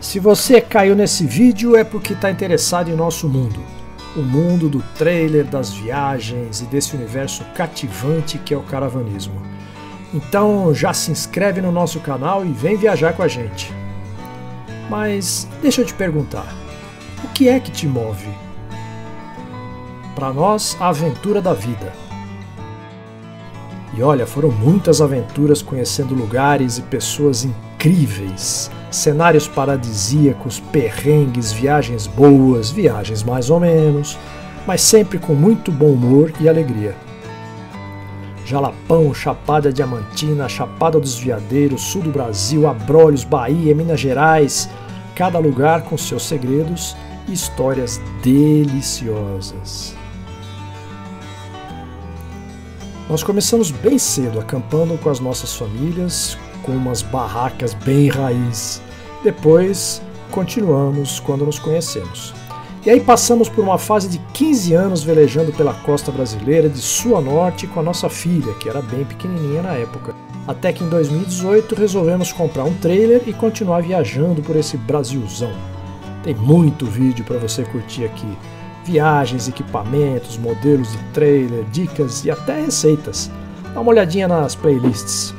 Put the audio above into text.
Se você caiu nesse vídeo é porque está interessado em nosso mundo. O mundo do trailer, das viagens e desse universo cativante que é o caravanismo. Então já se inscreve no nosso canal e vem viajar com a gente. Mas deixa eu te perguntar, o que é que te move? Para nós, a aventura da vida. E olha, foram muitas aventuras conhecendo lugares e pessoas incríveis cenários paradisíacos, perrengues, viagens boas, viagens mais ou menos, mas sempre com muito bom humor e alegria. Jalapão, Chapada Diamantina, Chapada dos Veadeiros, Sul do Brasil, Abrolhos, Bahia, Minas Gerais, cada lugar com seus segredos e histórias deliciosas. Nós começamos bem cedo acampando com as nossas famílias, com umas barracas bem raiz. Depois continuamos quando nos conhecemos. E aí passamos por uma fase de 15 anos velejando pela costa brasileira de sul a norte com a nossa filha, que era bem pequenininha na época. Até que em 2018 resolvemos comprar um trailer e continuar viajando por esse Brasilzão. Tem muito vídeo para você curtir aqui. Viagens, equipamentos, modelos de trailer, dicas e até receitas. Dá uma olhadinha nas playlists.